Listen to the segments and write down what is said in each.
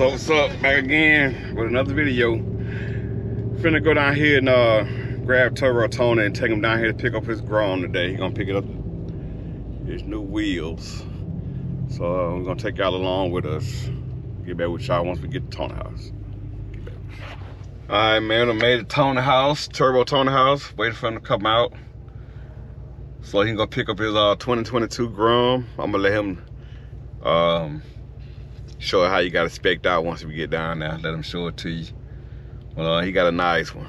Up, what's up? Back again with another video. Finna go down here and uh, grab Turbo Tony and take him down here to pick up his Grom today. He gonna pick it up his new wheels. So uh, we're gonna take y'all along with us. Get back with y'all once we get to Tony House. All right, man, I made it to Tony House, Turbo Tony House. Waiting for him to come out. So he can go pick up his uh, 2022 Grom. I'm gonna let him um, show how you got it spec'd out once we get down there. Let him show it to you. Well, uh, he got a nice one.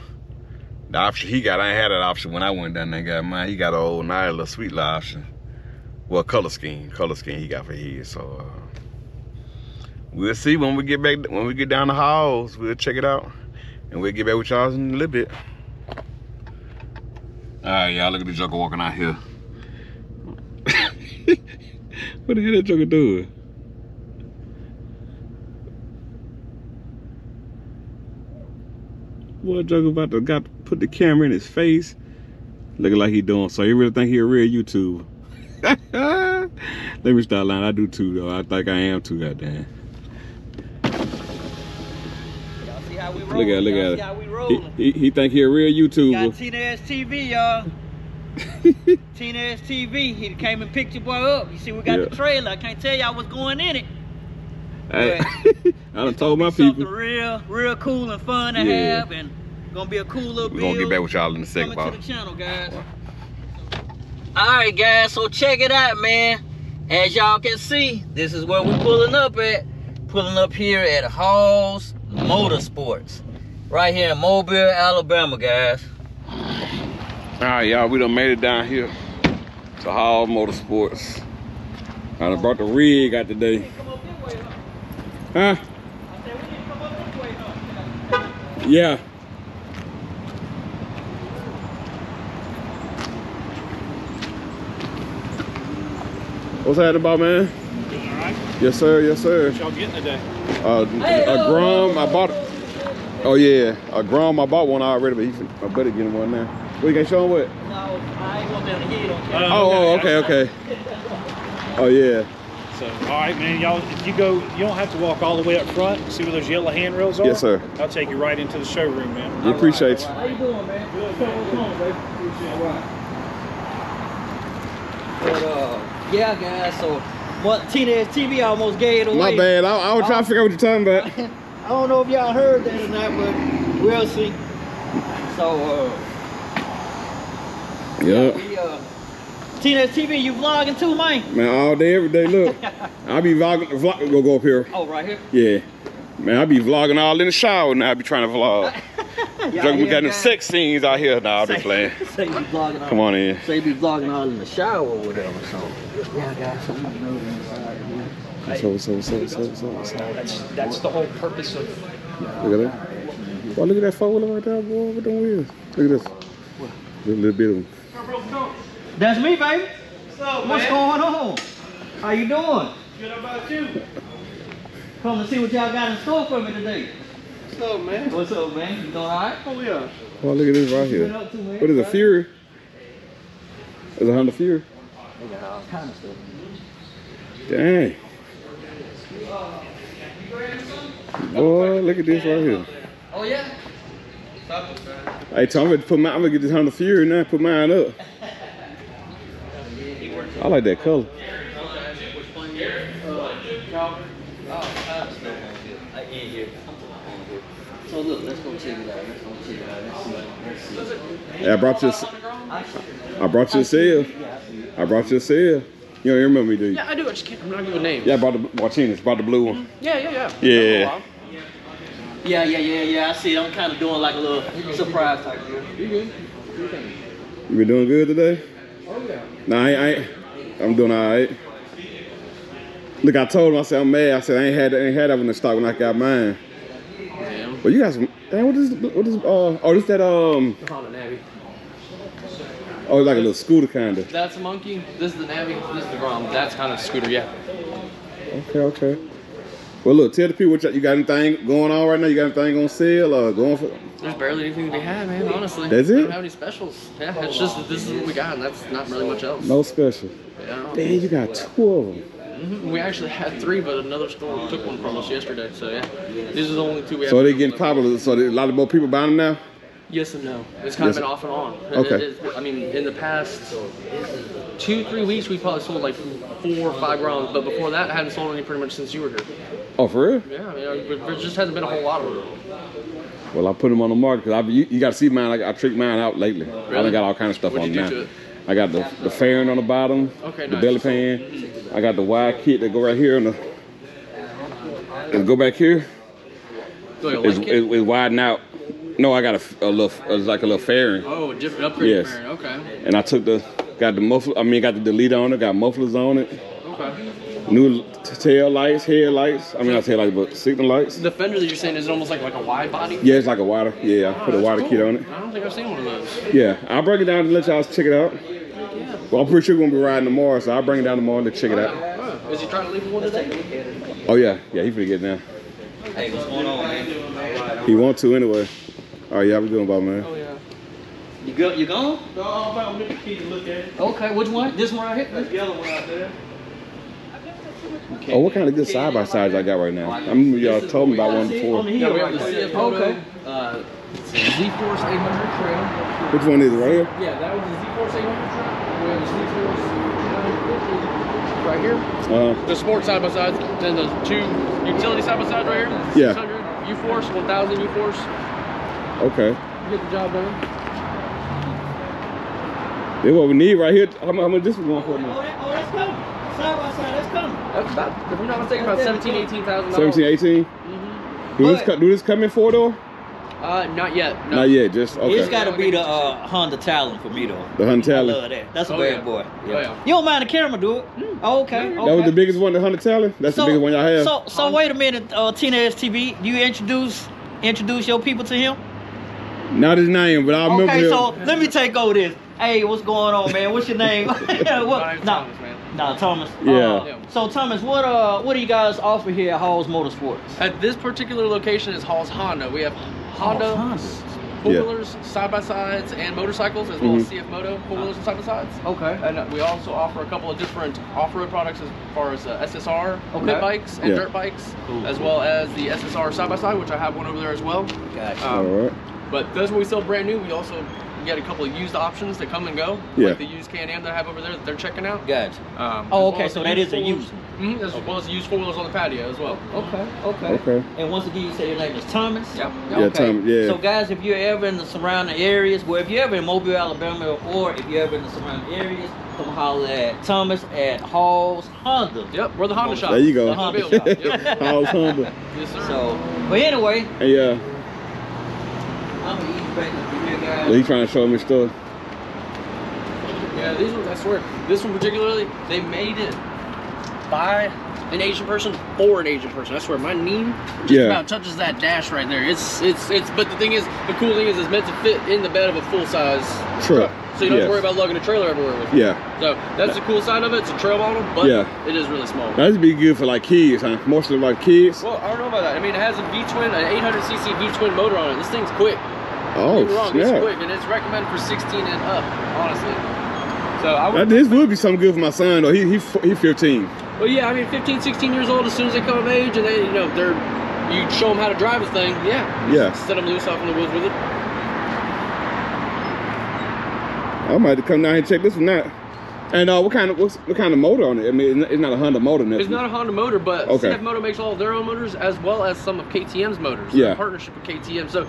The option he got, I ain't had that option when I went down there got mine. He got an old nice little sweet option. Well, color scheme, color scheme he got for his. So uh, we'll see when we get back, when we get down the halls, we'll check it out. And we'll get back with y'all in a little bit. All right, y'all, look at the joker walking out here. what the hell that joker doing? Boy, Joker about to got put the camera in his face. Looking like he doing so. He really think he a real YouTuber. Let me start lying. I do too, though. I think I am too, goddamn. Y'all see how we Look at it, look at see how we it. He, he, he think he a real Got YouTuber. Tinez TV, y'all. Tinez TV. He came and picked your boy up. You see, we got Yeah. the trailer. I can't tell y'all what's going in it. Hey, I done told my Something people. real, real cool and fun to Yeah. have, and gonna be a cool little We're gonna get back with y'all in a second, Coming Bob. to the channel, guys. All right, guys. So check it out, man. As y'all can see, this is where we're pulling up at. Pulling up here at Halls Motorsports, right here in Mobile, Alabama, guys. All right, y'all, we done made it down here to Halls Motorsports. I done brought the rig out today. Huh? Yeah. What's that about, man? All right. Yes, sir. Yes, sir. y'all getting today? Uh, a Grom, I bought. Oh yeah, a Grom. I bought one already, but he, fin- I better get him one now. We can show him what? No, I ain't gonna be able to hear it. Oh, oh, okay, okay. Oh yeah. So, all right, man. Y'all, if you go, you don't have to walk all the way up front. See where those yellow handrails are? Yes, sir. I'll take you right into the showroom, man. We appreciate you. How you doing, man? Good. What's going on, baby? But uh, yeah, guys. So, what Tinez TV almost gave it away. My bad. I, I was trying to figure out what you're talking about. I don't know if y'all heard that or not, but we'll see. So, uh, Yeah. we uh, Tina TV, you vlogging too, man? Man, all day, every day. Look, I be vlogging. Vlog, go go up here. Oh, right here. Yeah. Man, I be vlogging all in the shower now. I be trying to vlog. Y'all we got them guys? sex scenes out here. Nah, I'm just playing. Say you vlogging Come on in. Say you be vlogging all in the shower or whatever. So, yeah, guys. So, you know, inside, man. So, so, so, so, so, so. That's that's the whole purpose of. Look at that. Boy, look at that four wheeler right there, boy, with them wheels. Look at this. Just a little bit of them. That's me, baby. What's up, What's going on? How you doing? Good about you? Come to see what y'all got in store for me today. What's up, man? What's up, man? You doing all right? Oh yeah. Oh, look at this right here. up to, man? What is a Fury? It's a Honda Fury. They got all kind of stuff. Dang. Boy, look at this right here. Oh yeah. Hey, Tom, I'm gonna put my, I'm gonna get this Honda Fury now. Put mine up. I like that color. So look, let's go check it out. Let's go check it out. Let's see. Let's see. Yeah, I brought you. a s- I brought you a sale. I brought you a sale. You don't remember me, do you? Yeah, I do. I just can't. I'm not giving names. Yeah, I brought the Martinez. Brought the blue one. Mm-hmm. Yeah, yeah, yeah. Yeah. Yeah, yeah, yeah, yeah. I see. it. I'm kind of doing like a little surprise type deal. You good? You been doing good today? Oh yeah. Nah, I ain't, I ain't. I'm doing all right. Look, I told him. I said I'm mad. I said I ain't had I ain't had that one in stock when I got mine. But you got some. Damn, what is what is uh? Oh, this that um. The Honda Navi. Oh, like a little scooter kind of. That's a monkey. This is the Navi. This is the Grom. That's kind of scooter. Yeah. Okay, okay. Well, look, tell the people what you, you got anything going on right now. You got anything on sale or going for? There's barely anything to be had, man. Honestly. That's We it? don't have any specials. Yeah. It's just that this is what we got, and that's not really much else. No special. Yeah. Damn, you got two of them. Mhm. We actually had three, but another store took one from us yesterday. So yeah, these are the only two we have. So they're getting popular. So a lot of more people buying them now. Yes and no. It's kind Yes. of been off and on. It- Okay. it is- I mean, in the past two, three weeks, we probably sold like four or five rounds. But before that, I hadn't sold any pretty much since you were here. Oh, for real? Yeah, I mean, there- there just hasn't been a whole lot of them. Well, I put them on the market because I you, you got to see mine. Like I tricked mine out lately. I Really? done got all kind of stuff What'd on you now. It? I got the the fairing on the bottom. Okay, The nice. belly pan. I got the wide kit that go right here and the. And go back here. It's, light it's, widening out. No, I got a, a little, it's like a little fairing. Oh, a different upgrade. Yes. variant. Okay. And I took the, got the muffler, I mean, got the delete on it, got mufflers on it, Okay. new tail lights, head lights. I mean, not tail lights, but signal lights. The fender that you're saying is almost like like a wide body. Yeah, it's like a wider, yeah, I put a Oh, wider cool. kit on it. I don't think I've seen one of those. Yeah, I'll break it down and let y'all check it out. Well, I'm pretty sure we're gonna be riding tomorrow, so I'll bring it down tomorrow to check it out. Oh, is he trying to leave one today? Oh yeah, yeah, he finna get down. Hey, what's going on, man? He want to anyway. All right, yeah, how we doing, about man? Oh yeah. You go, you gone? No, I'm about to make the key to look at it. Okay, which one? This one right here? That's the yellow one out there. Okay. Oh, what kind of good side by sides I got right now? I remember y'all told me about one before. On Yeah, we right have the there. Okay. uh, Z-Force 800 Trail. Which one is it right here? Yeah, that was the Z-Force 800 Trail. We have the Z-Force 950 right here. Uh, The sport side by sides, then the two utility side by sides right here. Yeah. 600 U-Force, 1000 U-Force. okay. Get the job done. That's what we need right here. How much, how much this was going for now? Oh, that- oh, that's coming. Side by side, that's coming. That's about, if I'm not mistaken, about 17, 18,000 17, 18? Mm-hmm. Do this, But- co- do this come in four door? Uh, not yet. No. Not yet, just, okay. It's got to be the uh, Honda Talon for me, though. The Honda Talon. I Talon. love that. That's a Oh, bad yeah. boy. Oh, yeah. You don't mind the camera, do it? Oh, okay. okay. That was the biggest one, the Honda Talon? That's the biggest one y'all have? So, so wait a minute, uh, Tinez TV. You introduce introduce your people to him? Not his name, but I remember Okay, him. so let me take over this. Hey, what's going on, man? What's your name? yeah, My what? name's Nah, Thomas, man. nah, Thomas. Yeah. Uh, so Thomas, what uh, what do you guys offer here at Halls Motorsports? At this particular location is Hall's Honda. We have Honda Halls four Yeah. wheelers, side by sides, and motorcycles, as well as Mhm. CF Moto four wheelers and side by sides. Okay. And uh, we also offer a couple of different off-road products as far as uh, SSR Okay. pit bikes and Yeah. dirt bikes, Cool. as well as the SSR side by side, which I have one over there as well. Gotcha. Um, All right. But those we sell brand new. We also get a couple of used options that come and go, Yeah. like the used Can-Am that I have over there that they're checking out. gotcha. Um, Oh, okay, as so the that is a four-wheelers- used Mhm, as well as the used four wheelers on the patio as well. Okay, okay. Okay. And once again, you say your name is Thomas? Yeah. Yeah, Thomas, yeah. So, guys, if you're ever in the surrounding areas, well, if you're ever in Mobile, Alabama, or if you're ever in the surrounding areas, come holler at Thomas at Hall's Honda. Yep, we're the Honda shop. There you go. The Honda Mobile. shop. Yep. Hall's Honda? Yes, sir. So, but anyway, And yeah, I'm gonna eat back up here, guys. well, he trying to show me stuff. Yeah, these ones, I swear, this one particularly, they made it by an Asian person for an Asian person. I swear, my knee just Yeah. about touches that dash right there. It's, it's, it's. But the thing is, the cool thing is, it's meant to fit in the bed of a full size Truck. so you don't Yes. worry about lugging a trailer everywhere with you. Yeah. So that's the cool side of it. It's a trail model, but Yeah. it is really small. That'd be good for like kids, huh? Mostly like kids. Well, I don't know about that. I mean, it has a V-twin, an 800cc V-twin motor on it. This thing's quick. Oh, wrong, it's yeah. quick, and it's recommended for 16 and up, honestly. So I would this would be something good for my son though. He he he 15. Well, yeah, I mean, 15, 16 years old, as soon as they come of age and they, you know, they're, you show them how to drive the thing, yeah. Yeah. Set them loose off in the woods with it. I might have to come down here and check this one out. And uh, what kind of what's, what kind of motor on it? I mean, it's not a Honda motor. It's not a Honda motor, but Okay. CF Moto makes all of their own motors as well as some of KTM's motors. Yeah. In partnership with KTM. So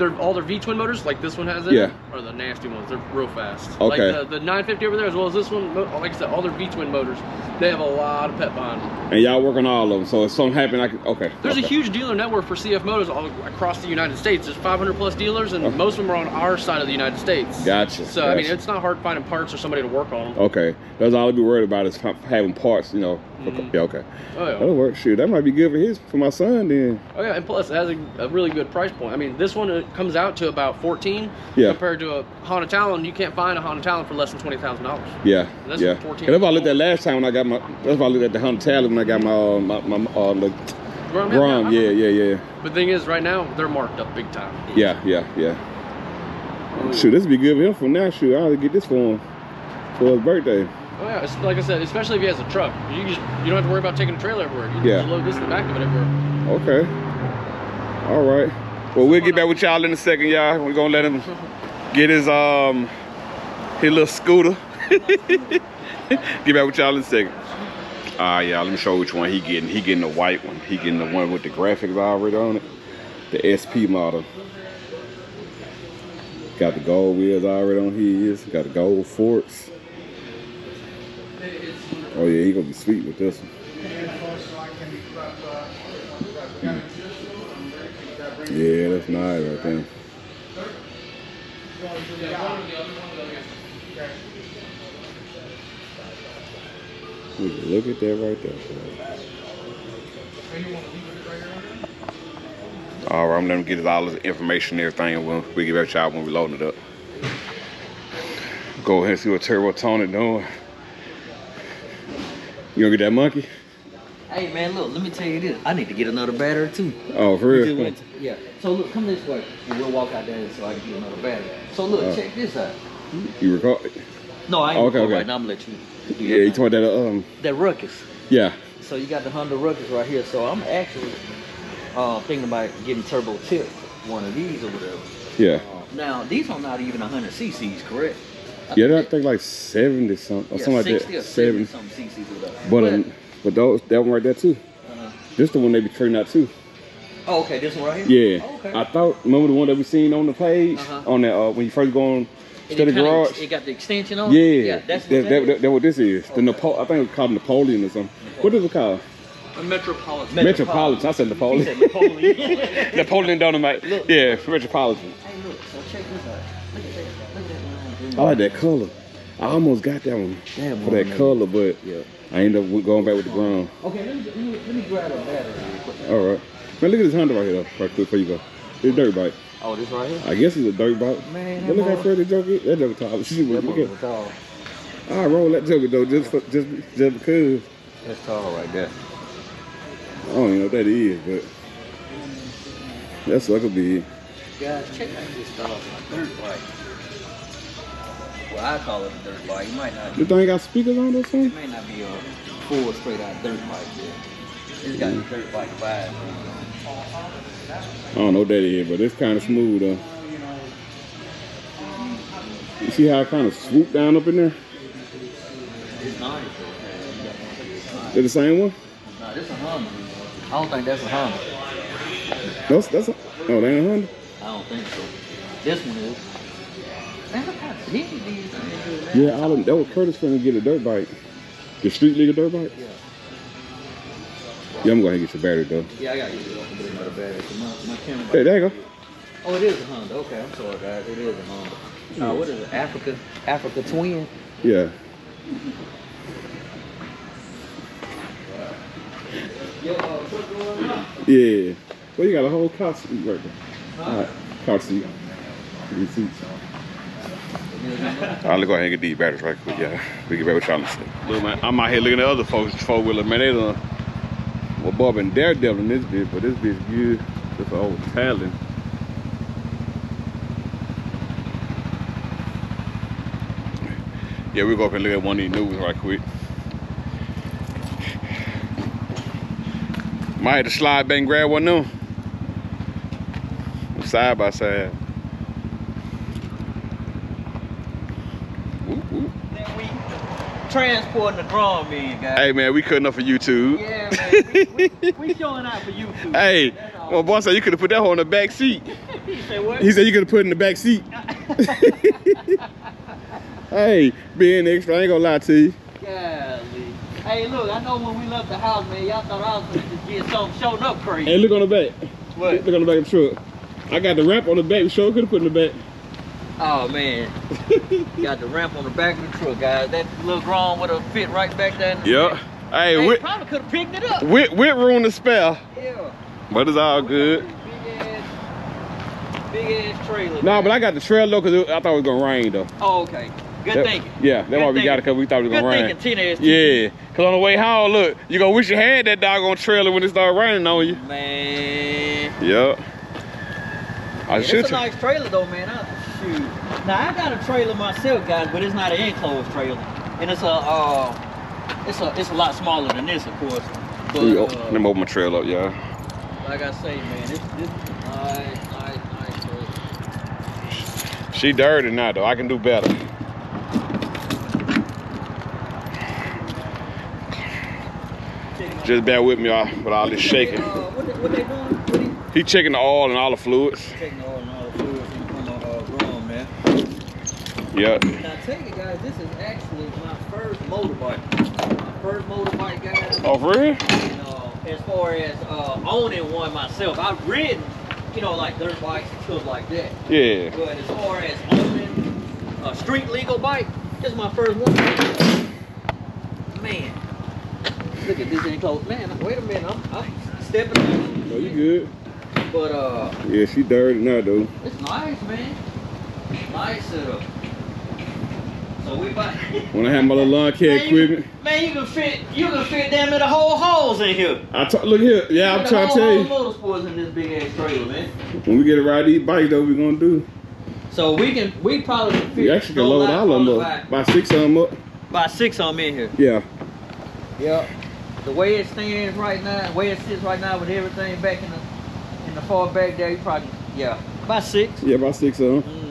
they're all their V-twin motors, like this one has it, Yeah. are the nasty ones. They're real fast. Okay. Like the, the 950 over there, as well as this one, like I said, all their V-twin motors, they have a lot of pet them. And y'all work on all of them. So if something happen, I can okay. There's okay. a huge dealer network for CF Motors all across the United States. There's 500 plus dealers, and Okay. most of them are on our side of the United States. Gotcha, So I mean, it's not hard finding parts or somebody to work on them. Okay, that's all I'd be worried about is having parts. You know. Mhm. Yeah. Okay. Oh yeah. That'll work. Shoot, that might be good for his for my son then. Oh yeah, and plus it has a, a really good price point. I mean, this one uh, comes out to about 14. Yeah. Compared to a Honda Talon, you can't find a Honda Talon for less than twenty thousand dollars. Yeah, That's yeah. 14. 'Cause That's what I looked at last time when I got my. That's why I looked at the Honda Talon when I got my uh, my, my uh, the Grom. Yeah, yeah, yeah, yeah. But the thing is, right now they're marked up big time. yeah, yeah, yeah. Shoot, this would be good for him for now. Shoot, I'll get this for him for his birthday. Oh yeah, it's, like I said, especially if he has a truck, you just you don't have to worry about taking a trailer everywhere. You Yeah. just load this in the back of it everywhere. Okay. All right. Well, we'll get back with y'all in a second, y'all. We're gonna let him get his um his little scooter. get back with y'all in a second. All right, y'all. Let me show which one he getting. He getting the white one. He getting the one with the graphics already on it. The SP model. Got the gold wheels already on his. Got the gold forks. Oh yeah, he gonna be sweet with this one. Yeah, that's nice right there. Look at that right there. All right, I'm gonna get all this information and everything, we'll, we get back to y'all when we loading it up. Go ahead and see what Turbo Tony doing. You gonna get that monkey? Hey man, look, let me tell you this. I need to get another battery too. Oh, for real? yeah. So look, come this way, and we'll walk out there so I can get another battery. So look, Uh. check this out. You record? No, I ain't Okay, okay, okay. right now. I'm gonna let you. Yeah, you told that um, that ruckus. yeah. So you got the Honda Ruckus right here. So I'm actually uh, thinking about getting turbo tip one of these or whatever. Yeah. Uh, now these are not even 100 cc's, correct? I Yeah, think I think like 70 something, or yeah, something like 60 that. or 70. 70 something cc's or whatever. But, um, but those, that one right there too. uh, This the one they be trading out too. oh, okay, this one right here. Yeah. Oh, okay. I thought, remember the one that we seen on the page? Uh-huh. On that, uh, when you first go on kinda- Garage? It got the extension on. Yeah. Yeah, that's that, what that, that, that, that what this is. The Okay. Napo- I think it's called Napoleon or something. What is it called? A Metropolitan. Met- Metropolitan. I said Napoleon. said Napoleon. Napoleon Dynamite. Look. Yeah, Metropolitan. Hey, look, so check this out. Look at that. Look at that. I like that color. I almost got that one Damn, for that color, but Yeah. I end up going back with the ground. Okay, let me, let me, let me grab a battery. All right. Man, look at this Honda right here, though, right quick before you go. It's a dirt bike. Oh, this right here? I guess it's a dirt bike. Man, But look how fair the joke is. That joke tall. That look at. tall. I roll that joker though, just for, just just because. That's tall right there. I don't even know what that is, but that's sucker big. Guys, check out this stuff. Dirt bike. Well, I call it a dirt bike. It might not The thing got speakers on or It something? may not be a full straight out dirt bike. Yeah. It's got a dirt bike vibe. I don't know that is, but it's kind of smooth though. You see how it kind of swooped down up in there? It's nice. They're the same one? Nah, this a Honda. I don't think that's a Honda. That's that's a, oh, they ain't a Honda. I don't think so. This one is. Yeah, all them. That was Curtis to get a dirt bike. The street legal dirt bike. Yeah. Yeah, I'm gonna get your battery though. Yeah, I got it for another My, my camera. Hey, there you go. Oh, it is a Honda. Okay, I'm sorry, guys. It is a Honda. Uh, what is it? Africa, Africa Twin. Yeah. Yo, uh, truck going up. Yeah. Well, you got a whole car seat right there. All right, car seat. These I'll go ahead and get these batteries right quick, yeah. We get back with y'all. Look, man, I'm out here looking at other folks' four wheeler, man. They done, well, Bob and Daredevil in this bitch, but this bitch good. Just an old talent. Yeah, we'll go up and look at one of these new ones right quick. Might have to slide back and grab one them. Side by side. Whoop, whoop. Then we transporting the drum in, guys. Hey man, we cutting up for YouTube. Yeah, man. We, we, we showing out for YouTube. Hey, my boss said you could have put that hoe in the back seat. he said what? He said you could have put it in the back seat. hey, being extra, I ain't gonna lie to you. Golly. Hey, look, I know when we left the house, man, y'all thought I was going to get something showing up crazy. Hey, look on the back. What? Look on the back of the truck. I got the ramp on the back. We sure could have put in the back. Oh, man. Got the ramp on the back of the truck, guys. That little Grom would have fit right back there. in the Yep. back. Hey, Hey, with, probably could have picked it up. with, with room the spell. Yeah. but it's all good. Big ass. big ass trailer. No, but I got the trailer cause I thought it was gonna rain though. Oh, okay. Good That- thinking. Yeah, that's Good why we got it, cause we thought it was Good gonna rain. thinking, teenage. Yeah, cause on the way home, look, you gonna wish you had that doggone trailer when it started raining on you. Man. Yep. I Yeah, should. it's a nice trailer though, man. I, shoot. Now I got a trailer myself, guys, but it's not an enclosed trailer, and it's a uh, it's a it's a lot smaller than this, of course. But Let me, uh, let me open my trailer up, y'all. like I say, man, this this nice, nice. She dirty now though. I can do better. Just bear with me y'all with all this shaking. Uh, what, they, what they he He checking the oil and all the fluids. taking all and all the fluids from a uh, grown man. Yep. Now, tell you guys, this is actually my first motorbike. My first motorbike, guys. Oh, for real? And, uh, as far as uh, owning one myself, I've ridden, you know, like dirt bikes and stuff like that. Yeah. But as far as owning a street legal bike, this is my first one. Man, look at this enclosed. Man, wait a minute, I'm, I'm stepping on. No, you good. But uh, Yeah, she dirty now though. it's nice, man. Nice setup. So we buy. When I have my little lawn care Man, you, equipment. man, you can fit, you can fit damn it the whole holes in here. I t- look here. Yeah, I'm trying to tell you. Motorsports in this big ass trailer, man. When we get to ride these bikes though, we gonna do. So we can, we probably can fit. We actually can load all of them up. About six of them up. By, by six of them in here. Yeah. Yep. The way it stands right now, the way it sits right now with everything back in the in the far back there, you probably yeah, about six. Yeah, about six of them. Mm-hmm.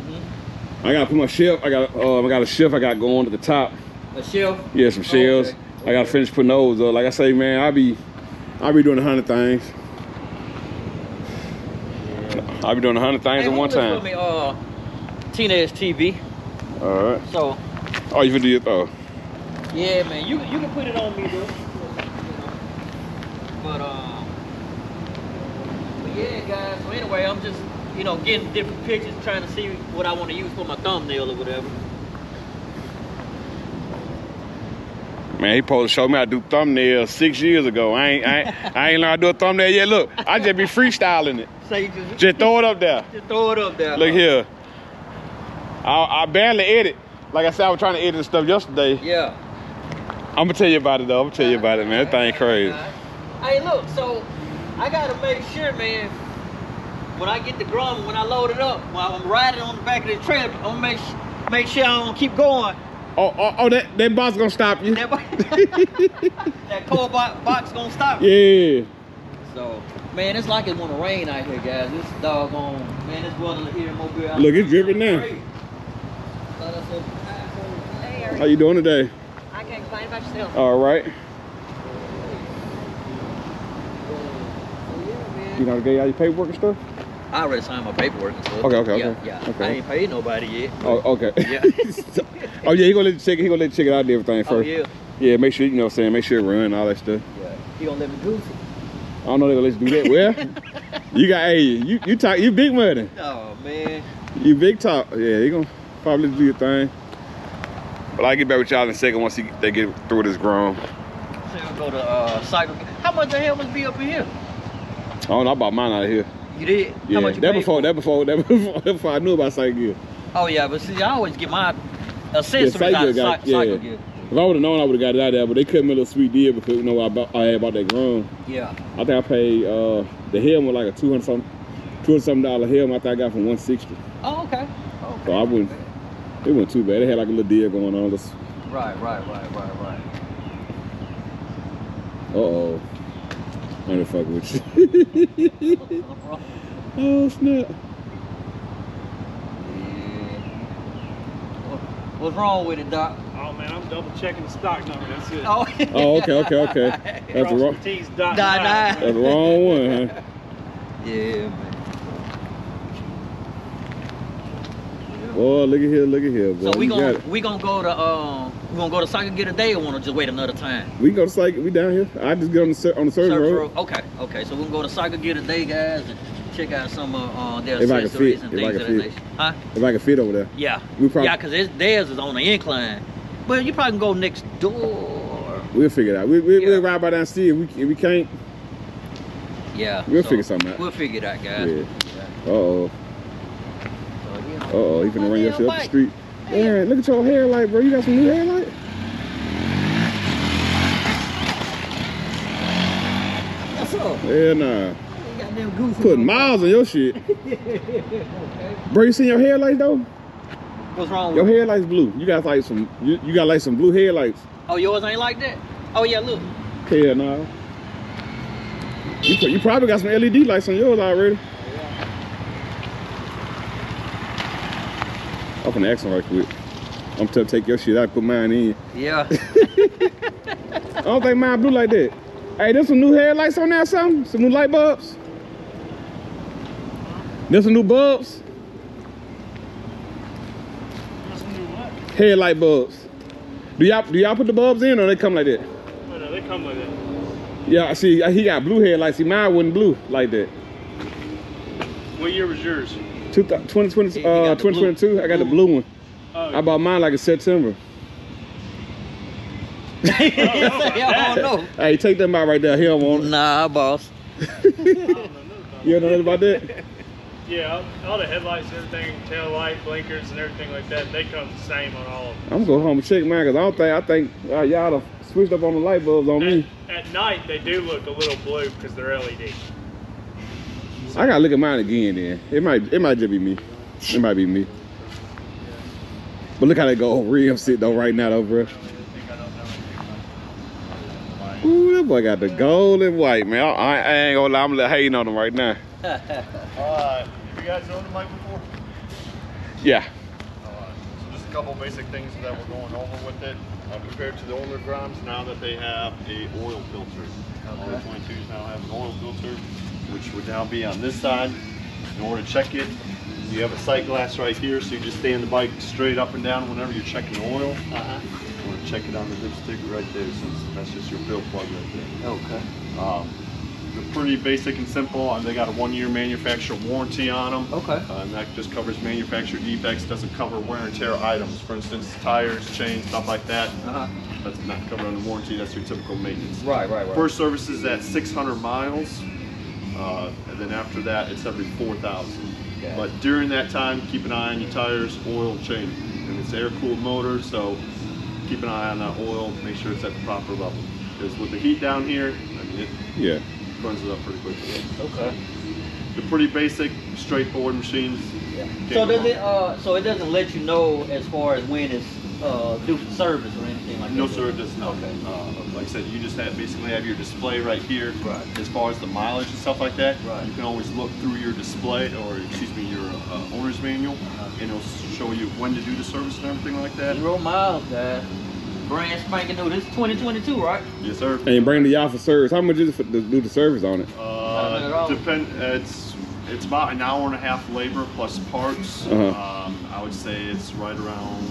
I gotta put my shelf. I got um, I got a shelf. I got going to the top. A shelf. Yeah, some shells. Okay. I gotta finish putting those up. Like I say, man, I be I be doing a hundred things. I be doing a hundred things Hey, at one time. me, uh, Tinez TV. All right. So Oh, you can do your thought. yeah, man, you you can put it on me, though. But um, but yeah, guys. So anyway, I'm just you know getting different pictures, trying to see what I want to use for my thumbnail or whatever. Man, he supposed to show me how to do thumbnails six years ago. I ain't I ain't, I ain't learned how to do a thumbnail yet. Look, I just be freestyling it. So you just Just throw it up there. just throw it up there. Look here. I, I barely edit. Like I said, I was trying to edit stuff yesterday. Yeah. I'm gonna tell you about it though. I'm gonna tell you about it, man. That thing crazy. Hey, look, so I gotta make sure, man, when I get the Grom, when I load it up, while I'm riding on the back of the trailer, I'm gonna make, make sure I don't keep going. Oh, oh, oh that, that box gonna stop you. That, bo- that cold bo- box gonna stop. you. Yeah. So, man, it's like it's gonna rain out here, guys. This doggone, man, this weather here in Mobile. Look, it's dripping now. Crazy. Thought I said, Hey, How you doing today? I can't complain about yourself. All right. so, yeah, man. You know to get all your paperwork and stuff? I already signed my paperwork and stuff. Okay, okay, yeah, okay. Yeah, Okay. I ain't paid nobody yet. Oh, okay. Yeah. oh yeah, he gonna let you check. He gonna let you check it out and everything Oh, first. yeah. Yeah, make sure you know what I'm saying. Make sure it run all that stuff. Yeah. He gonna let me goose it. I don't know they gonna let you do that. Well, you got hey, you you talk you big money. Oh man. You big talk. Yeah, he gonna probably do your thing. But I'll get back with y'all in a second once he, they get through this ground. So we'll go to uh cycle. How much the hell must be up in here? I don't know about mine out here. You did? Yeah, How much you that before, for it? that before, that before, before I knew about cycle gear. Oh yeah, but see, I always get my accessories Cycle out of got- cycle yeah. gear. If I would have known, I would have got it out there. But they cut me a little sweet deal because you know I, bought, I had about that grown. Yeah. I think I paid uh, the helmet like a two hundred something, two hundred something dollar helmet. I think I got from one sixty. Oh okay. Okay. So I wouldn't. It wasn't too bad. They had like a little deal going on. Just, Right, right, right, right, right. uh oh. I'm gonna fuck with you. oh snap. What's wrong with it, Doc? Oh man, I'm double checking the stock number. That's it. Oh, Oh, okay, okay, okay. That's the Cross wrong. the T's, dot Dot the That's the wrong one, huh? Yeah, man. Oh, look at here, look at here, boy. So we gonna we gonna go to um we gonna go to cycle get a day or wanna just wait another time? We can go to cycle. We down here. I just get on the on the service Surf road. road. Okay, okay. So we can go to cycle get a day, guys, and check out some of uh, their If I can accessories fit, and if things can of that fit. Huh? If I can fit over there. Yeah. We probably yeah, cause theirs is on the incline. But you probably can go next door. we'll figure it out. We, we, Yeah. We'll ride by down and see if we if we can't. Yeah. We'll figure something out. We'll figure it out, guys. Yeah. Uh oh. Uh oh, he finna run your shit up the street. Aaron, look at your hair light, bro. You got some new hair light? What's up? Yeah, nah. You goddamn goofy. Putting miles on your shit. Bro, you seen your hair light though? What's wrong Your hair light's blue. You got like some, you, you got like some blue headlights. Oh, yours ain't like that? Oh, yeah, look. Hell no. You, you probably got some LED lights on yours already. I'm gonna ask him right quick. I'm gonna take your shit out and put mine in. Yeah. I don't think mine blue like that. Hey, there's some new headlights on there or something? Some new light bulbs? There's some new bulbs? Headlight bulbs. Do y'all do y'all put the bulbs in or they come like that? Oh, no, they come with it. Yeah, I see he got blue headlights. See mine wasn't blue like that. What year was yours? Two 2020, uh, got blue- 2022, I got the blue one. Oh, I bought mine like in September. I don't know. Hey, take them out right there. He don't want it. Nah, boss. You don't know nothing about that? Yeah, all, all the headlights and everything, tail light, blinkers, and everything like that, they come the same on all of them. I'm gonna go home and check mine because I don't think, I think uh, y'all done switched up on the light bulbs on me. At, at night, they do look a little blue because they're LED. I gotta look at mine again then. It might it might just be me. It might be me. But look how they go real sit though right now though, bro. Ooh, that boy got the gold and white, man. I, I ain't gonna lie, I'm a little hating on him right now. Have you guys owned a mic before? Yeah. Alright, so just a couple basic things that we're going over with it. Uh, compared to the older Groms, now that they have a oil filter. All the 22s now have an oil filter, which would now be on this side. In order to check it, you have a sight glass right here, so you just stand the bike straight up and down whenever you're checking the oil. Uh-huh. You want to check it on the dipstick right there, since that's just your fill plug right there. Okay. Um, they're pretty basic and simple, and they got a one-year manufacturer warranty on them. Okay. Uh, and that just covers manufacturer defects, doesn't cover wear and tear items. For instance, tires, chains, stuff like that. Uh-huh. That's not covered under warranty. That's your typical maintenance. Right, right, right. First service is at 600 miles, uh, and then after that, it's every 4,000. Okay. But during that time, keep an eye on your tires, oil, chain. And it's air-cooled motor, so keep an eye on that oil. Make sure it's at the proper level. Because with the heat down here, I mean, it Yeah. burns it up pretty quickly. Okay. They're pretty basic, straightforward machines. Yeah. So go does it uh so it doesn't let you know as far as when it's uh due for service or anything like No, that? sir, it does not. Okay. Uh, like I said, you just have, basically have your display right here. Right. As far as the mileage and stuff like that, Right. you can always look through your display, or excuse me, your uh, owner's manual, Uh-huh. and it'll show you when to do the service and everything like that. Zero miles, guys. Brand spanking new. This is 2022, right? Yes, sir. And bring the y'all for service. How much is it for, to do the service on it? Not at. Uh, depend. It's it's about an hour and a half labor plus parts. Uh-huh. Um, I would say it's right around.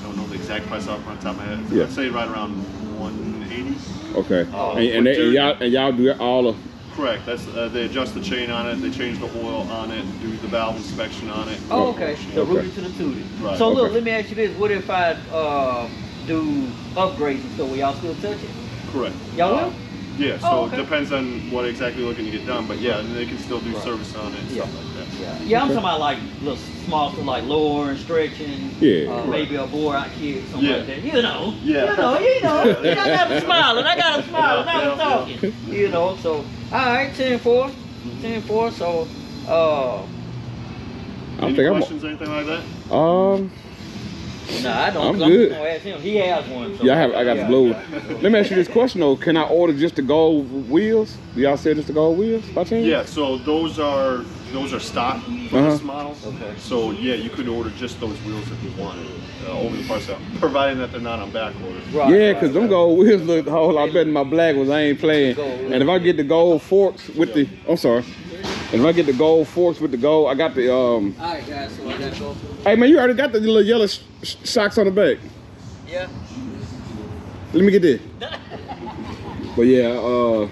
I don't know the exact price off the top of my head. Yeah. I'd say right around 180. Okay. Uh, and, and, they, and y'all and y'all do all of Correct. That's uh, they adjust the chain on it. They change the oil on it. Do the valve inspection on it. Oh, okay. The Okay. rooted to the tooted. Right. So look, let me ask you this: What if I uh, do upgrades and stuff? Will y'all still touch it? Correct. Y'all Uh, will? Yeah. So Oh, okay. it depends on what exactly you're looking to get done, but yeah, they can still do Right. service on it and Yeah. stuff like that. Yeah. Yeah, I'm talking about like little small stuff like lowering, stretching. Yeah. Uh, Correct. maybe a bore out kick, something Yeah. like that. You know. Yeah. You know. You know. I got him smiling. I got him smiling. Yeah, Now I'm talking. You know. So all right, 10 4 10 4 So uh, I Any think I'm questions, anything like that? um nah, I don't. I'm good. just gonna ask him. He has one. So. yeah I have I got Yeah. the blue. Let me ask you this question though. Can I order just the gold wheels? Do y'all say just the gold wheels by chance? Yeah. So those are those are stock for Uh-huh. this model. Okay. So yeah, you could order just those wheels if you wanted uh, over the parts out, providing that they're not on back order. Right, Yeah, right, cause them right. gold wheels look a whole lot better than my black ones. I ain't playing. And if I get the gold forks with the, I'm sorry. And if I get the gold forks with the gold, I got the um. All right, guys. So I gotta go. Hey man, you already got the little yellow sh- sh- shocks on the back. Yeah. Let me get this. but yeah, uh,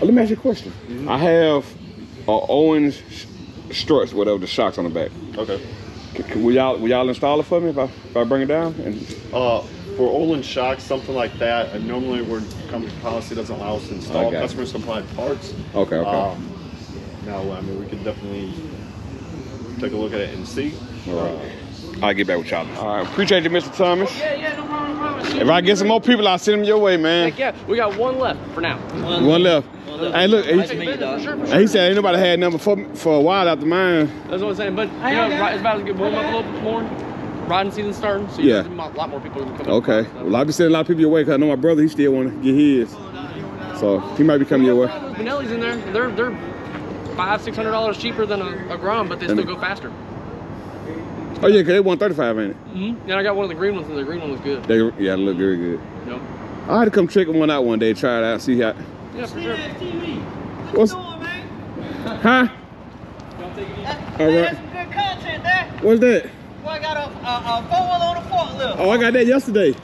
let me ask you a question. I have uh, Öhlins sh- struts, whatever the shocks on the back. Okay. C- c- will y'all will y'all install it for me if I if I bring it down? And Uh, for Olin shocks, something like that, and normally we're company policy doesn't allow us to install got customer supplied parts. okay, okay. Um, now, I mean, we could definitely take a look at it and see. All right. Uh, I'll get back with y'all. All right. Appreciate you, Mr. Thomas. Yeah, yeah, no problem, no problem. If I get some more people, I'll send them your way, man. Heck yeah, we got one left for now. One left. One left. Hey, look. Nice He, to meet you, dog. For sure, he said ain't nobody had number for for a while after mine. That's what I'm saying. But you know, right, it's about to get warm up a little bit more. Riding season starting, so Yeah. yeah. a lot more people are coming. Okay. Well, I'll be sending a lot of people your way because I know my brother, he still want to get his. So he might be coming your way. Benelli's in there. They're they're five six hundred dollars cheaper than a, a Grom, but they still go faster. Oh, yeah, because they want 35 ain't it? Mm-hmm. And I got one of the green ones, and the green one was good. They, yeah, they look very good. Yep. I had to come check one out one day, try it out, see how. Yeah, for sure. What's, doing, man? huh? All right. some good content there. What's that? Boy, I got a, a, a four-wheel on a forklift. Oh, I got that yesterday.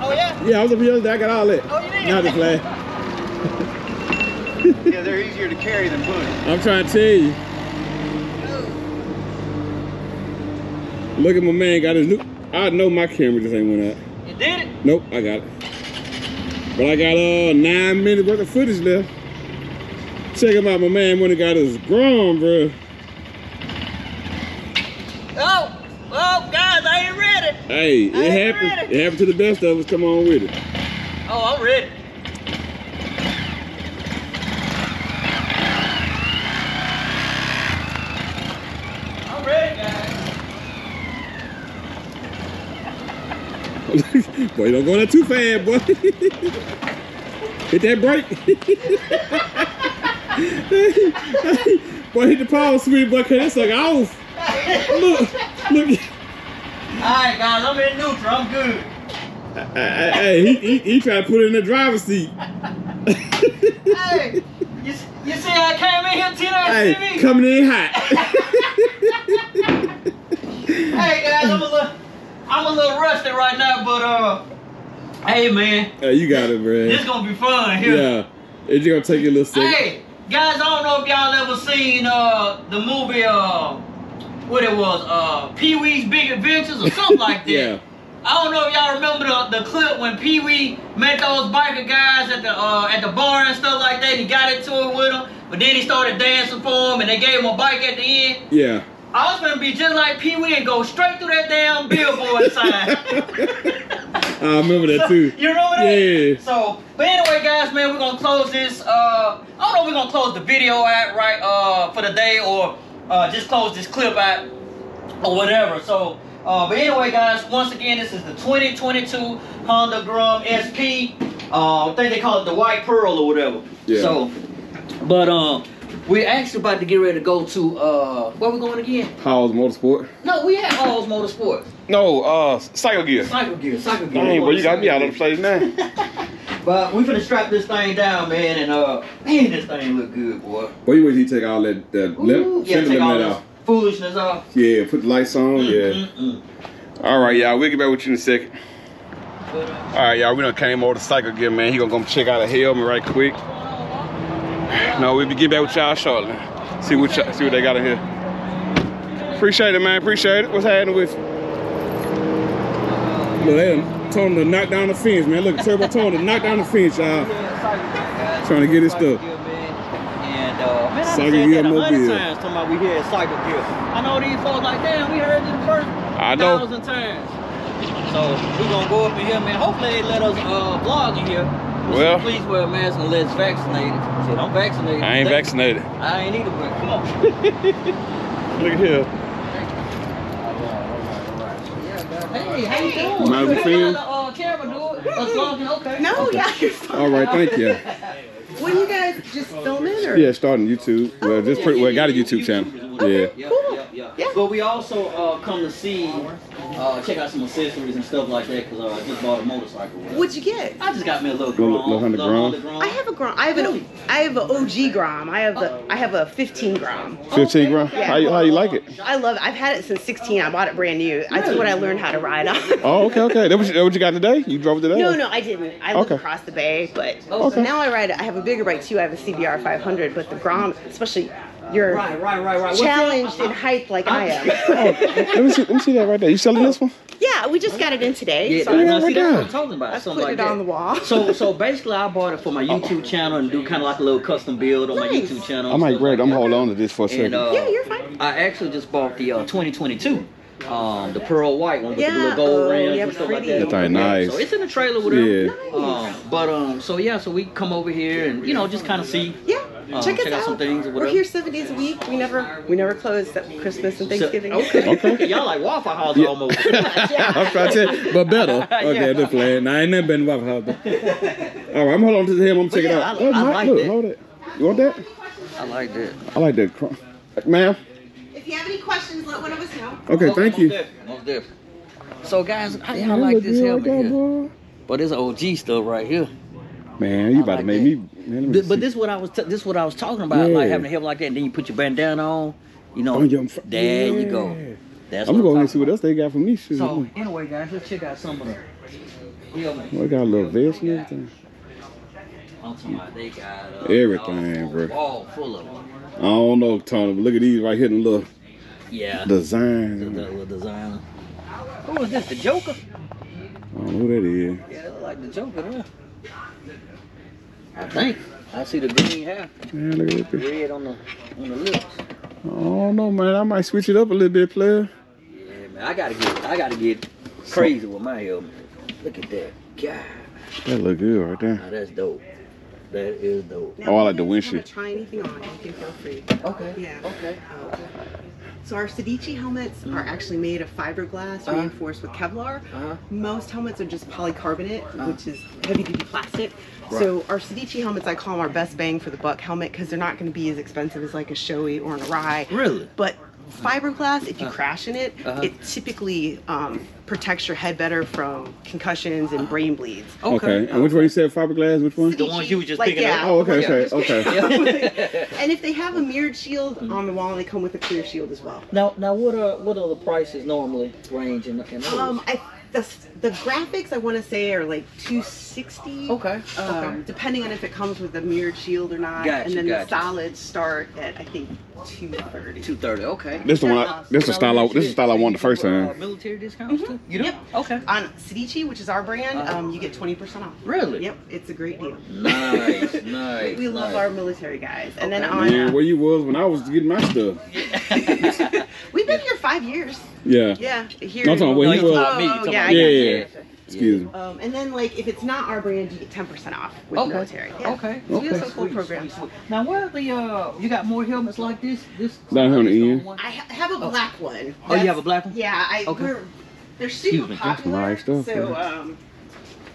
Oh, yeah? Yeah, I was up here yesterday. I got all that. Oh, you did? Not the flag. Yeah, they're easier to carry than push. I'm trying to tell you. Look at my man got his new. I know my camera just ain't went out. You did it? Nope, I got it. But I got uh nine minutes worth of footage left. Check him out, my man when he got his Grom, bro. Oh, oh, guys, I ain't ready. Hey, it I ain't happened. ready. It happened to the best of us. Come on with it. Oh, I'm ready. I'm ready, guys. Boy, don't go that too fast, boy. hit that brake. boy, hit the power switch, boy, cause that sucker off. Look, look. All right, guys, I'm in neutral. I'm good. Hey, hey, he, he, he tried to put it in the driver's seat. Hey, you, you see how I came in here, Tinez Hey, TV? coming in hot. Hey, guys, I'm a little, I'm a little rusty right now, but uh, hey, man, hey, you got it, this bro. gonna be fun here. Yeah, it's gonna take you a little second. Hey, guys, I don't know if y'all ever seen uh the movie uh what it was uh Pee Wee's Big Adventures or something like that. Yeah. I don't know if y'all remember the, the clip when Pee Wee met those biker guys at the uh, at the bar and stuff like that. He got into it with them, but then he started dancing for them, and they gave him a bike at the end. Yeah. I was gonna be just like Pee Wee and go straight through that damn billboard sign. I remember that too. You remember that? Yeah. So, but anyway, guys, man, we're gonna close this. Uh, I don't know if we're gonna close the video out right uh for the day or uh just close this clip out or whatever. So, uh, but anyway, guys, once again, this is the 2022 Honda Grom SP. Uh, I think they call it the White Pearl or whatever. Yeah. So, but um, we're actually about to get ready to go to uh, where we going again? Halls Motorsport? No, we at Halls Motorsport. No, uh, Cycle Gear. Cycle gear, cycle gear. Dang, boy, you got me out of the place now. But we finna strap this thing down, man, and uh, man, this thing look good, boy. Boy, you wish he take all that, that Ooh, lim- yeah, take all this off. foolishness off. Yeah, put the lights on. Yeah. Mm-mm. All right, y'all. We'll get back with you in a second. Uh, All right, y'all. We done came over to Cycle Gear, man. He gonna come check out a helmet right quick. No, we'll be getting back with y'all shortly. See what see what they got in here. Appreciate it, man. Appreciate it. What's happening with? you? Look, they done told him to knock down the fence, man. Look, Turbo told him to knock down the fence, y'all. yeah, cycle gear, guys. Trying to get his stuff. man. And uh, man, I Cycle done said gear that a hundred mobile. times talking about we here at cycle gear. I know these folks like, damn, we heard this first I know. thousand times. So we gonna go up in here, man. Hopefully they let us uh vlog in here. Well- please wear a mask unless vaccinated. Shit, I'm vaccinated. I ain't vaccinated. I ain't either, but come on. Look at here. Hey, how you doing? Mind if we You film? let uh, camera do it. Okay. No, yeah, you're fine. All right, thank you. What are you guys just filming or? Yeah, starting YouTube. Well, just pretty well got a YouTube channel. Yeah. Yeah, Cool. yeah, yeah. Yeah. But we also uh, come to see, uh, check out some accessories and stuff like that because uh, I just bought a motorcycle. What'd you get? I just got me a little Little- Grom. little Honda Grom? Grom. I have a Grom. I have an. I have an OG Grom. I have the. I have a 15 Grom. 15 grand. Yeah. How you, how you like it? I love it. I've had it since 16. I bought it brand new. That's when I learned how to ride on. Oh, okay, okay. That was you, that what you got today? You drove it today? No, no, I didn't. I live Okay. across the bay, but Okay. now I ride. I have a bigger bike too. I have a CBR 500, but the Grom, especially you're Right, right, right, right. Challenged in height like I am. let me see. Let me see that right there. You selling this one? Yeah, we just got it in today. Yeah, so no, Yeah, no, see, right that's what. I'm talking about. I put like it that. on the wall. So, so basically, I bought it for my YouTube channel and do kind of like a little custom build on my YouTube channel. I might stuff grab. like I'm that. hold on to this for a second. And uh, Yeah, you're fine. I actually just bought the uh, 2022, um, the pearl white one with the little gold oh, rims yeah, and stuff pretty. like that. That thing nice. So it's in the trailer, whatever. Yeah. Um, but um, so yeah, so we come over here and you know just kind of see. Yeah, Um, check us check out out. some things or We're here seven days a week. We never we never close at Christmas and So- Thanksgiving. okay. Okay. Y'all like Waffle House Yeah. almost. I'm trying to tell you, but better. Okay, Yeah. that's playing. I ain't never been Waffle House. though. All right, I'm holding on to him. I'm But checking it yeah, out. I- Oh, I Mike, like look, that. hold it. You want that? I like that. I like that. Ma'am. If you have any questions, let one of us know. Okay, thank you. definitely, Most definitely. So guys, I, I like this good helmet here. But it's OG stuff right here. Man, you about to make that. me. Man, me But see. this what I was t- this what I was talking about, like having a helmet like that, and then you put your bandana on. You know, yeah, I'm there you go. That's I'm gonna go I'm and see what else they got for me. Shit. about. So anyway, guys, let's check out some of the helmets. Well, they got a little vest and everything. I'm talking about they got uh, Everything, bro. Wall full of them. I don't know, Tony, but look at these right here, the little Yeah. The, design. the little designer. Who is this? The Joker? I don't know who that is. Yeah, look like the Joker there. I think. I see the green half. Man, look at that. red on the on the lips. I don't know, man. I might switch it up a little bit, player. Yeah, man, I gotta get, I gotta get crazy with my helmet. Look at that, God, That look good right there. now that's dope. That is dope. Oh, I like the if windshield. wanna Try anything on? You can feel free. Okay. Yeah. Okay. Um, So our Sedici helmets are actually made of fiberglass Uh-huh. reinforced with Kevlar. Uh-huh. Most helmets are just polycarbonate, which is heavy duty plastic. Right. So our Sedici helmets, I call them our best bang for the buck helmet because they're not going to be as expensive as like a Shoei or an Arai. Really? But fiberglass, if you Uh. crash in it, Uh-huh. it typically um, protects your head better from concussions and brain bleeds. Okay. And which one you said fiberglass? Which one? The ones you were just Like, picking yeah. up. Oh, okay, Yeah. okay, okay. and if they have a mirrored shield on the wall, they come with a clear shield as well. Now, now, what are what are the prices normally range in, in those? Um, I the, the graphics I want to say are like 260. okay. Um, okay. depending on if it comes with a mirrored shield or not, Gotcha, and then gotcha. the solids start at I think 230. Two thirty. Okay. This the one. I, this the style. I, this is the style I wanted the first Uh, time. military discounts too. You do? Yep. Okay. On Sedici, which is our brand, Uh-huh. um, you get 20% off. Really? Yep, it's a great deal. Nice, nice. We love nice. our military guys. And then Okay. on, Man, uh, where you was when I was getting my stuff? we've been here five years. Yeah. Yeah, here. No, I'm talking where No, he you was. me, you Oh, talking yeah, about Yeah, got yeah, Excuse me. Um, and then like if it's not our brand, you get 10% off with Okay. military. Yeah. Okay. So we have Okay. some cool programs. Now, what are the uh? You got more helmets like this? This Down here on the this end. one? I ha- have a black one. Oh, you have a black one? Yeah, I Okay. we're they're super Excuse me. That's popular. stuff, so yeah. um,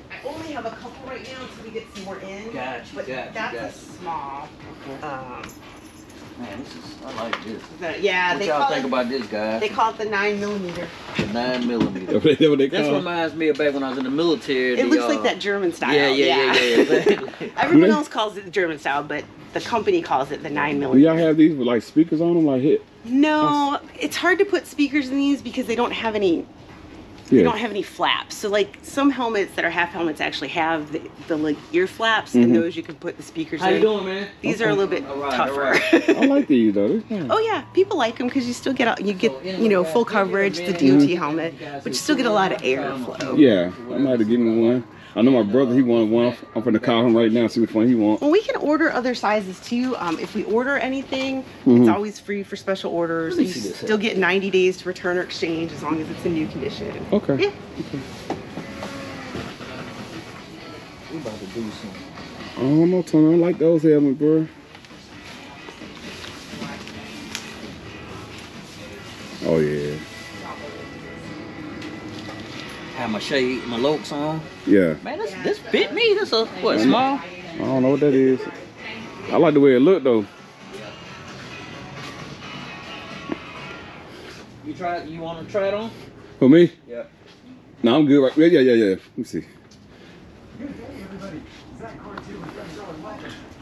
I only have a couple right now until we get some more in. Gotcha, But gotcha, that's gotcha. a small. Um, Man, this is. I like this. the, yeah, What they y'all call think it. about this, guys? they call it the nine millimeter. The nine millimeter. That's what they This call. reminds me of back when I was in the military. It the, looks uh, like that German style. Yeah, yeah, yeah, yeah. exactly. Everyone else calls it the German style, but the company calls it the nine millimeter. Do millimeter. y'all have these with like speakers on them, like hit? No, it's hard to put speakers in these because they don't have any they Yeah. don't have any flaps. So like some helmets that are half helmets actually have the, the like ear flaps Mhm. and those you can put the speakers How in. you doing, man? These are a little bit All right, tougher. all I like these though. They're oh yeah, people like them because you still get out, you get So, you know full give me a coverage, the minute. DOT helmet, but you still get a lot of airflow. Yeah, I might have to give me one. I know my brother, he wanted one. I'm finna call him right now, see which one he want. Well, we can order other sizes too. Um, if we order anything, Mhm. it's always free for special orders. You still get 90 days to return or exchange as long as it's in new condition. Okay. Yeah. We about to do some. I don't know, Tony. I like those helmets, bro. Oh yeah, Have my shade, my lokes on. yeah. Man, this this fit me. This a what small? I don't know what that is. I like the way it look though. You try. it, You want to try it on? For me, Yeah. no, I'm good. Right? Yeah, yeah, yeah, yeah. Let me see.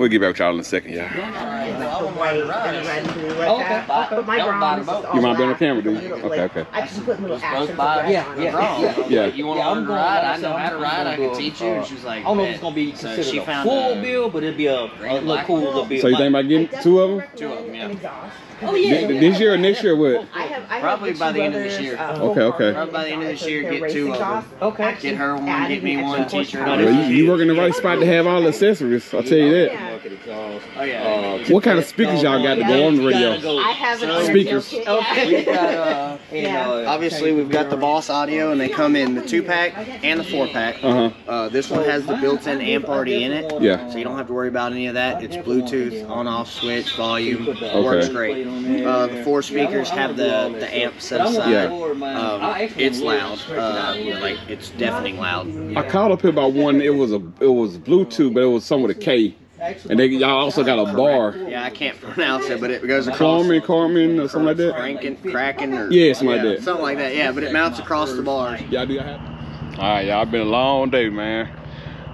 We'll get back with y'all in a second, y'all. The white and the red and blue like that. okay. But my Don't buy Brahms the is all You mind being on black. camera, dude? you? Okay, okay. I can put little Supposed accents to of buy red yeah, on it. yeah, Yeah. You want to Yeah, I'm learn to going ride? I know how to ride. I can teach you. And she's like, I don't know if it's gonna be So considered she a found full a- bill, but it'd be a, a little black cool one. little bill. So you think about getting two of them? Two of them, yeah. exhaust. Oh, yeah. Th- This year or next year, what? I have, I have Probably the by two the end of this brothers, year. uh, Okay, full okay. carbon Probably by the end of this exhaust, year, their get race two of 'em. exhaust. Okay. Get her one, added get me an one, extra teach her horsepower. Well, you, you work in the right spot to have all the accessories. I'll tell you that. Yeah. Oh yeah. What kind of speakers y'all got to go on the radio? I have an Speakers. kit, We've got uh, Yeah. obviously we've got the Boss Audio, and they come in the two pack and the four pack. Uh huh. Uh, this one has the built-in amp already in it. Yeah. So you don't have to worry about any of that. It's Bluetooth, on-off switch, volume, works great. Uh, the four speakers have the, the amp set aside. Yeah. Um, it's loud, uh, like it's deafening loud. I called up here about one. It was a it was Bluetooth, but it was some with a K. And they y'all also got a bar. Yeah, I can't pronounce it, but it goes across. Carmen, Carmen, or something like that. Cranking, cracking, or Yeah, something like that. Something like that. Yeah, but it mounts across the bars. Y'all do y'all have? All right, y'all. Been a long day, man.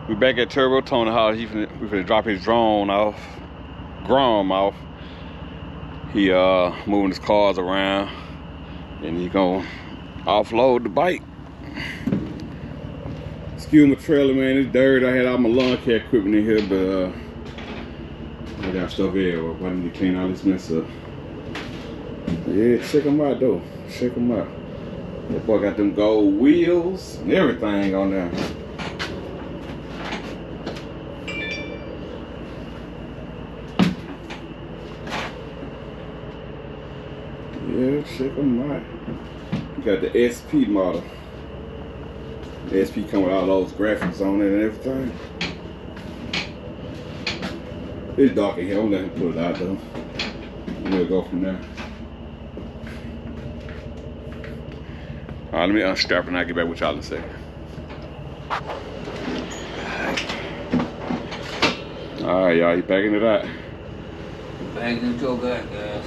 We back at Turbo Tony house. He finna, we finna drop his drone off, Grom off. He uh moving his cars around, and he gonna offload the bike. Excuse my trailer, man. It's dirt. I had all my lawn care equipment in here, but uh, I got stuff here. Why didn't you clean all this mess up? Yeah, check them out though. Check them out. That boy got them gold wheels and everything on there. Yeah, check them out. You got the SP model. The SP come with all those graphics on it and everything. It's dark in here. I'm letting him put it out though. We'll go from there. All right, let me uh, unstrap and I'll get back with y'all in a second. All right, y'all, you packing it out. Back into your gut, guys.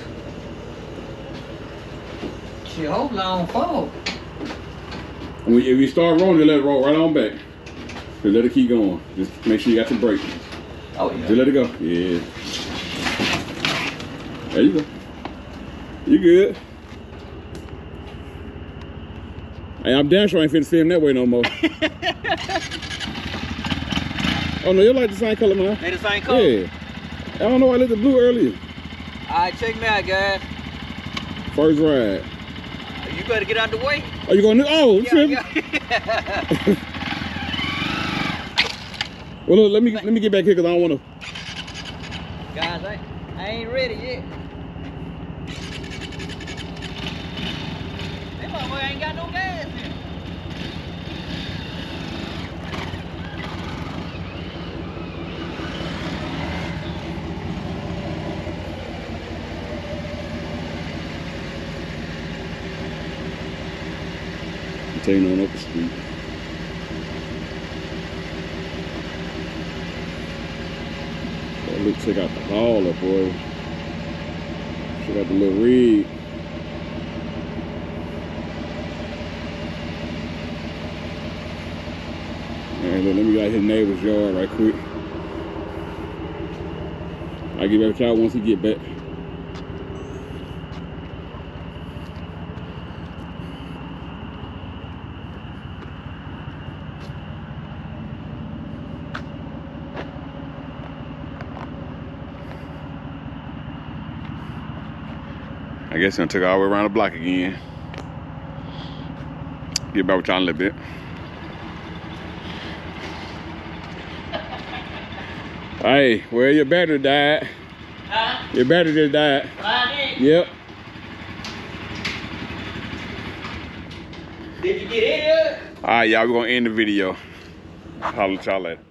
Shit, hopefully I don't fall. When, if you start rolling, you let it roll right on back. Just let it keep going. Just make sure you got your brake. Oh, Just let it go. Yeah. There you go. You good. Hey, I'm damn sure I ain't finna see him that way no more. oh no, you like the same color, man. They the same color? Yeah. I don't know why I looked the blue earlier. All right, check me out, guys. First ride. You better get out the way. Are you going? to? Oh, you Yeah, tripping? yeah. Well, look, let me let me get back here because I don't want to. guys, I, I ain't ready yet. That motherfucker ain't got no gas. I'm taking on up the street. Check out the hauler, boy. Check out the little rig. Man, look, let me get out his neighbor's yard right quick. I'll get back with y'all once he get back. I guess gonna take all the way around the block again. Get back with y'all in a little bit. Hey, where your battery died? Huh? Your battery just died. In. Yep. Did you get of it? All right, y'all, we're gonna end the video. Holler at y'all later.